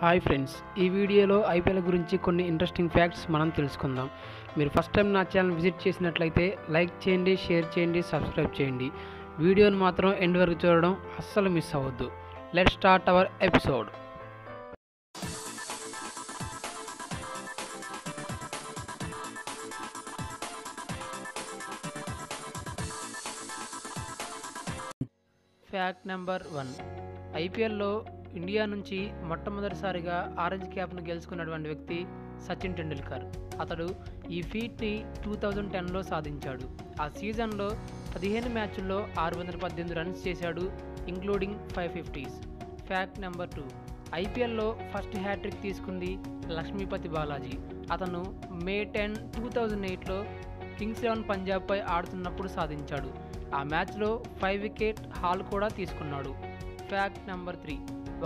Hi friends ఈ వీడియోలో IPL గురించి కొన్ని ఇంట్రెస్టింగ్ ఫ్యాక్ట్స్ మనం తెలుసుకుందాం. మీరు ఫస్ట్ టైం నా ఛానల్ విజిట్ చేసినట్లయితే లైక్ చేయండి షేర్ చేయండి సబ్స్క్రైబ్ చేయండి. వీడియోను మాత్రం ఎండ్ వరకు చూడడం అస్సలు మిస్ అవ్వద్దు. Let start our episode fact number one ఐపీఎల్లో ఇండియా నుంచి మొట్టమొదటిసారిగా ఆరెంజ్ క్యాప్ను గెలుచుకున్నటువంటి వ్యక్తి సచిన్ టెండూల్కర్. అతడు ఈ ఫీట్ని టూ థౌజండ్ టెన్లో సాధించాడు. ఆ సీజన్లో పదిహేను మ్యాచ్ల్లో ఆరు వందల పద్దెనిమిది రన్స్ చేశాడు including five fifties fact number two ఐపీఎల్లో ఫస్ట్ హ్యాట్రిక్ తీసుకుంది లక్ష్మీపతి బాలాజీ. అతను మే టెన్ టూ థౌజండ్ ఎయిట్లో కింగ్స్ లెవెన్ పంజాబ్పై ఆడుతున్నప్పుడు సాధించాడు. ఆ మ్యాచ్లో ఫైవ్ వికెట్ హాల్ కూడా తీసుకున్నాడు. ఫ్యాక్ట్ నెంబర్ త్రీ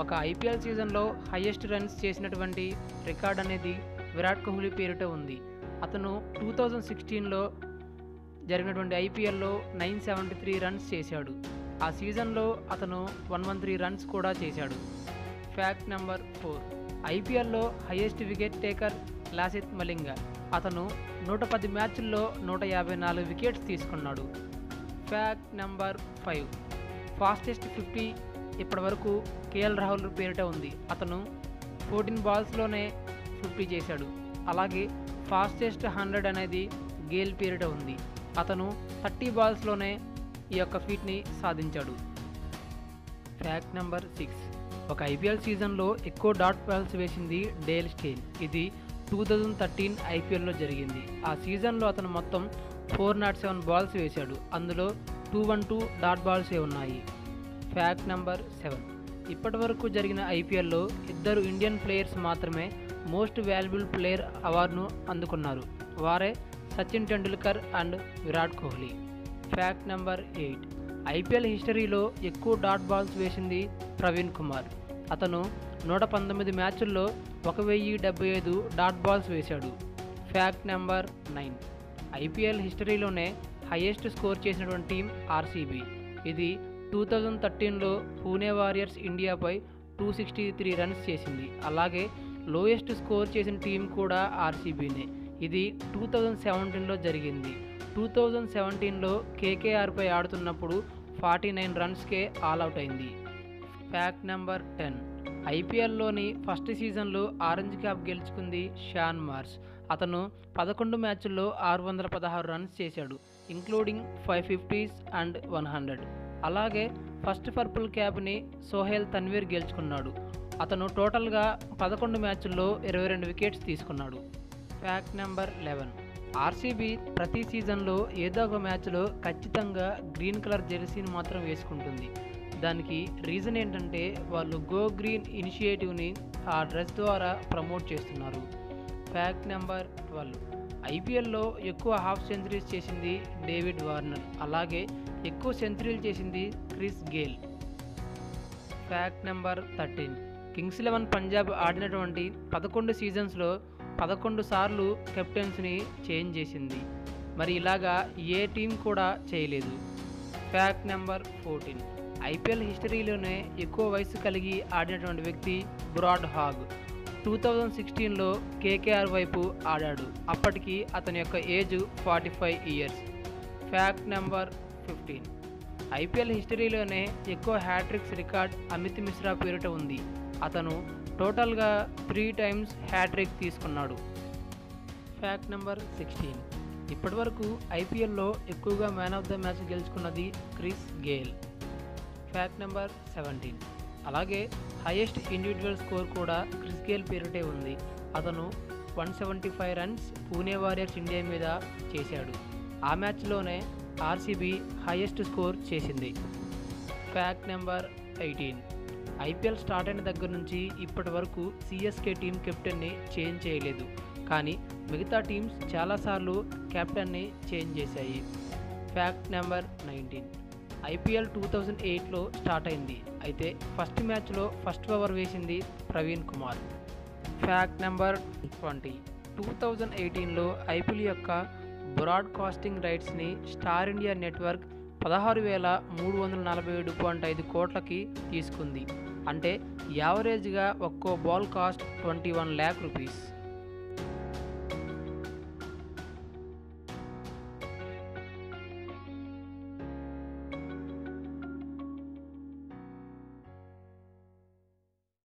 ఒక ఐపీఎల్ సీజన్లో హయ్యెస్ట్ రన్స్ చేసినటువంటి రికార్డ్ అనేది విరాట్ కోహ్లీ పేరిట ఉంది. అతను టూ థౌజండ్ సిక్స్టీన్లో జరిగినటువంటి ఐపీఎల్లో నైన్ సెవెంటీ త్రీ రన్స్ చేశాడు. ఆ సీజన్లో అతను వన్ వన్ త్రీ రన్స్ కూడా చేశాడు. Fact number four. ఐపీఎల్లో highest wicket taker Lasith Malinga. అతను నూట పది మ్యాచ్ల్లో నూట యాభై నాలుగు వికెట్స్ తీసుకున్నాడు. Fact number five. Fastest fifty ఇప్పటివరకు కేఎల్ రాహుల్ పేరిట ఉంది. అతను ఫోర్టీన్ బాల్స్లోనే ఫిఫ్టీ చేశాడు. అలాగే ఫాస్టెస్ట్ హండ్రెడ్ అనేది గేల్ పేరిట ఉంది. అతను థర్టీ బాల్స్లోనే ఈ యొక్క ఫీట్ని సాధించాడు. ఫ్యాక్ట్ నెంబర్ సిక్స్ ఒక ఐపీఎల్ సీజన్లో ఎక్కువ డాట్ బాల్స్ వేసింది డేల్ స్టేన్. ఇది టూ థౌజండ్ థర్టీన్ ఐపీఎల్లో జరిగింది. ఆ సీజన్లో అతను మొత్తం ఫోర్ నాట్ సెవెన్ బాల్స్ వేశాడు. అందులో టూ వన్ టూ డాట్ బాల్సే ఉన్నాయి. Fact number seven. ఇప్పటి వరకు జరిగిన ఐపీఎల్లో ఇద్దరు ఇండియన్ ప్లేయర్స్ మాత్రమే మోస్ట్ వాల్యుబుల్ ప్లేయర్ అవార్డును అందుకున్నారు. వారే Sachin Tendulkar and Virat Kohli. Fact number eight. IPL హిస్టరీలో ఎక్కువ డాట్ బాల్స్ వేసింది ప్రవీణ్ కుమార్. అతను నూట పంతొమ్మిది మ్యాచ్ల్లో ఒక వెయ్యి డెబ్బై ఐదు డాట్ బాల్స్ వేశాడు. Fact number nine. ఐపీఎల్ హిస్టరీలోనే హయ్యెస్ట్ స్కోర్ చేసినటువంటి టీం ఆర్సీబీ. ఇది టూ థౌజండ్ థర్టీన్లో పూణే వారియర్స్ ఇండియాపై టూ సిక్స్టీ త్రీ రన్స్ చేసింది. అలాగే లోయెస్ట్ స్కోర్ చేసిన టీం కూడా ఆర్సీబీనే. ఇది టూ థౌజండ్ సెవెంటీన్లో జరిగింది. టూ థౌజండ్ సెవెంటీన్లో కేకేఆర్పై ఆడుతున్నప్పుడు ఫార్టీ నైన్ రన్స్కే ఆల్అవుట్ అయింది. Fact number ten. ఐపీఎల్లోని ఫస్ట్ సీజన్లో ఆరెంజ్ క్యాప్ గెలుచుకుంది షాన్ మార్స్. అతను పదకొండు మ్యాచ్ల్లో ఆరు వందల పదహారు రన్స్ చేశాడు including five fifties and one hundred. అలాగే ఫస్ట్ పర్పుల్ క్యాప్ని సోహెల్ తన్వీర్ గెలుచుకున్నాడు. అతను టోటల్గా పదకొండు మ్యాచ్ల్లో ఇరవై రెండు వికెట్స్ తీసుకున్నాడు. ఫ్యాక్ట్ నెంబర్ లెవెన్ ఆర్సీబీ ప్రతి సీజన్లో ఏదో ఒక మ్యాచ్లో ఖచ్చితంగా గ్రీన్ కలర్ జెర్సీని మాత్రం వేసుకుంటుంది. దానికి రీజన్ ఏంటంటే వాళ్ళు గో గ్రీన్ ఇనిషియేటివ్ని ఆ డ్రెస్ ద్వారా ప్రమోట్ చేస్తున్నారు. ఫ్యాక్ట్ నెంబర్ ట్వెల్వ్ ఐపీఎల్లో ఎక్కువ హాఫ్ సెంచరీస్ చేసింది డేవిడ్ వార్నర్. అలాగే ఎక్కువ సెంచరీలు చేసింది Chris Gayle. Fact number thirteen. Kings Eleven Punjab ఆడినటువంటి పదకొండు సీజన్స్లో పదకొండు సార్లు కెప్టెన్స్ని చేంజ్ చేసింది. మరి ఇలాగా ఏ టీం కూడా చేయలేదు. Fact number fourteen. ఐపీఎల్ హిస్టరీలోనే ఎక్కువ వయసు కలిగి ఆడినటువంటి వ్యక్తి బ్రాడ్ హాగ్. టూ థౌజండ్ సిక్స్టీన్లో కేకేఆర్ వైపు ఆడాడు. అప్పటికి అతని యొక్క age forty five years. Fact number fifteen. IPL హిస్టరీలోనే ఎక్కువ హ్యాట్రిక్స్ రికార్డ్ అమిత్ మిశ్రా పేరిట ఉంది. అతను టోటల్గా త్రీ టైమ్స్ హ్యాట్రిక్ తీసుకున్నాడు. Fact number sixteen. ఇప్పటివరకు ఐపీఎల్లో ఎక్కువగా man of the match గెలుచుకున్నది Chris Gayle. Fact number seventeen. అలాగే హైయెస్ట్ ఇండివిజువల్ స్కోర్ కూడా క్రిస్ గేల్ పేరిటే ఉంది. అతను one seventy five runs Pune warriors India మీద చేశాడు. ఆ మ్యాచ్లోనే ఆర్సీబీ హైయెస్ట్ స్కోర్ చేసింది. Fact number eighteen. IPL start అయిన దగ్గర నుంచి ఇప్పటి వరకు సిఎస్కే టీం కెప్టెన్ని చేంజ్ చేయలేదు. కానీ మిగతా టీమ్స్ చాలాసార్లు కెప్టెన్ని చేంజ్ చేశాయి. Fact number nineteen. IPL two thousand ఎయిట్లో స్టార్ట్ అయింది. అయితే ఫస్ట్ మ్యాచ్లో ఫస్ట్ ఓవర్ వేసింది Praveen Kumar. Fact number twenty. Two thousand ఎయిటీన్లో ఐపీఎల్ యొక్క బ్రాడ్కాస్టింగ్ రైట్స్ని స్టార్ ఇండియా నెట్వర్క్ పదహారు వేల మూడు వందల నలభై ఏడు పాయింట్ ఐదు కోట్లకి తీసుకుంది. అంటే యావరేజ్గా ఒక్కో ball cost twenty one lakh rupees.